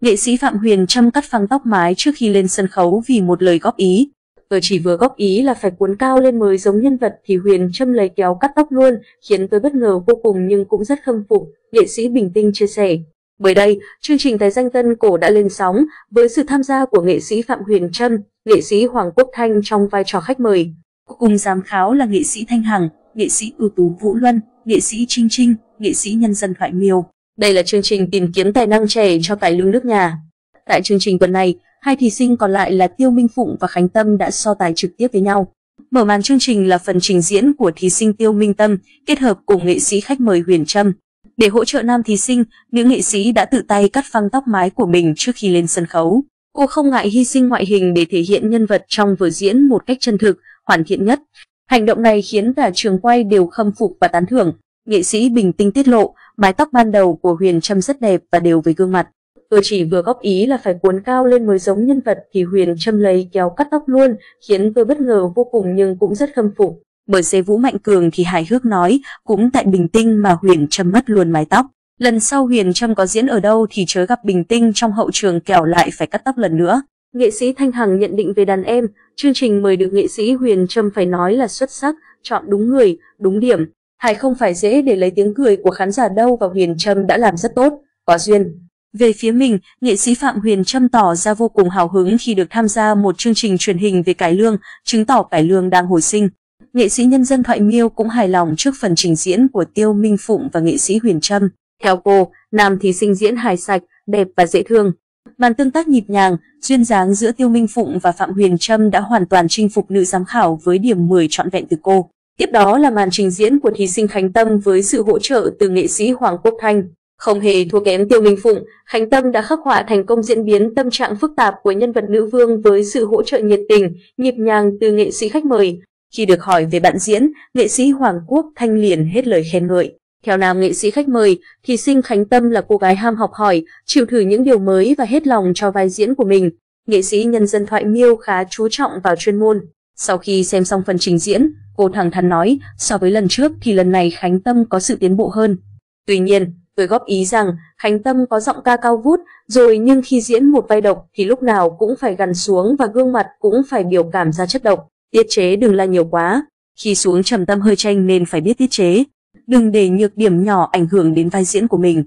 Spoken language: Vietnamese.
Nghệ sĩ Phạm Huyền Trâm cắt phăng tóc mái trước khi lên sân khấu vì một lời góp ý. Tôi chỉ vừa góp ý là phải cuốn cao lên mới giống nhân vật thì Huyền Trâm lấy kéo cắt tóc luôn, khiến tôi bất ngờ vô cùng nhưng cũng rất khâm phục, nghệ sĩ Bình Tinh chia sẻ. Bởi đây, chương trình Tài danh Tân Cổ đã lên sóng với sự tham gia của nghệ sĩ Phạm Huyền Trâm, nghệ sĩ Hoàng Quốc Thanh trong vai trò khách mời. Cùng giám khảo là nghệ sĩ Thanh Hằng, nghệ sĩ ưu tú Vũ Luân, nghệ sĩ Trinh Trinh, nghệ sĩ nhân dân Thoại Miêu. Đây là chương trình tìm kiếm tài năng trẻ cho cải lương nước nhà. Tại chương trình tuần này, hai thí sinh còn lại là Tiêu Minh Phụng và Khánh Tâm đã so tài trực tiếp với nhau. Mở màn chương trình là phần trình diễn của thí sinh Tiêu Minh Tâm kết hợp cùng nghệ sĩ khách mời Huyền Trâm. Để hỗ trợ nam thí sinh, nữ nghệ sĩ đã tự tay cắt phăng tóc mái của mình trước khi lên sân khấu. Cô không ngại hy sinh ngoại hình để thể hiện nhân vật trong vở diễn một cách chân thực, hoàn thiện nhất. Hành động này khiến cả trường quay đều khâm phục và tán thưởng. Nghệ sĩ bình tinh tiết lộ, mái tóc ban đầu của Huyền Trâm rất đẹp và đều với gương mặt. Tôi chỉ vừa góp ý là phải cuốn cao lên mới giống nhân vật thì Huyền Trâm lấy kéo cắt tóc luôn, khiến tôi bất ngờ vô cùng nhưng cũng rất khâm phục. Bởi xế Vũ Mạnh Cường thì hài hước nói, cũng tại Bình Tinh mà Huyền Trâm mất luôn mái tóc. Lần sau Huyền Trâm có diễn ở đâu thì chớ gặp Bình Tinh trong hậu trường kẻo lại phải cắt tóc lần nữa. Nghệ sĩ Thanh Hằng nhận định về đàn em, chương trình mời được nghệ sĩ Huyền Trâm phải nói là xuất sắc, chọn đúng người, đúng điểm. Hải không phải dễ để lấy tiếng cười của khán giả đâu và Huyền Trâm đã làm rất tốt, có duyên. Về phía mình, nghệ sĩ Phạm Huyền Trâm tỏ ra vô cùng hào hứng khi được tham gia một chương trình truyền hình về cải lương, chứng tỏ cải lương đang hồi sinh. Nghệ sĩ nhân dân Thoại Miêu cũng hài lòng trước phần trình diễn của Tiêu Minh Phụng và nghệ sĩ Huyền Trâm. Theo cô, nam thí sinh diễn hài sạch, đẹp và dễ thương. Màn tương tác nhịp nhàng, duyên dáng giữa Tiêu Minh Phụng và Phạm Huyền Trâm đã hoàn toàn chinh phục nữ giám khảo với điểm 10 trọn vẹn từ cô. Tiếp đó là màn trình diễn của thí sinh Khánh Tâm với sự hỗ trợ từ nghệ sĩ Hoàng Quốc Thanh. Không hề thua kém Tiêu Minh Phụng, Khánh Tâm đã khắc họa thành công diễn biến tâm trạng phức tạp của nhân vật nữ vương với sự hỗ trợ nhiệt tình, nhịp nhàng từ nghệ sĩ khách mời. Khi được hỏi về bạn diễn, nghệ sĩ Hoàng Quốc Thanh liền hết lời khen ngợi. Theo nam nghệ sĩ khách mời, thí sinh Khánh Tâm là cô gái ham học hỏi, chịu thử những điều mới và hết lòng cho vai diễn của mình. Nghệ sĩ nhân dân Thoại Miêu khá chú trọng vào chuyên môn. Sau khi xem xong phần trình diễn, cô thẳng thắn nói, so với lần trước thì lần này Khánh Tâm có sự tiến bộ hơn. Tuy nhiên, tôi góp ý rằng Khánh Tâm có giọng ca cao vút, rồi nhưng khi diễn một vai độc thì lúc nào cũng phải gằn xuống và gương mặt cũng phải biểu cảm ra chất độc. Tiết chế đừng là nhiều quá, khi xuống trầm tâm hơi tranh nên phải biết tiết chế. Đừng để nhược điểm nhỏ ảnh hưởng đến vai diễn của mình.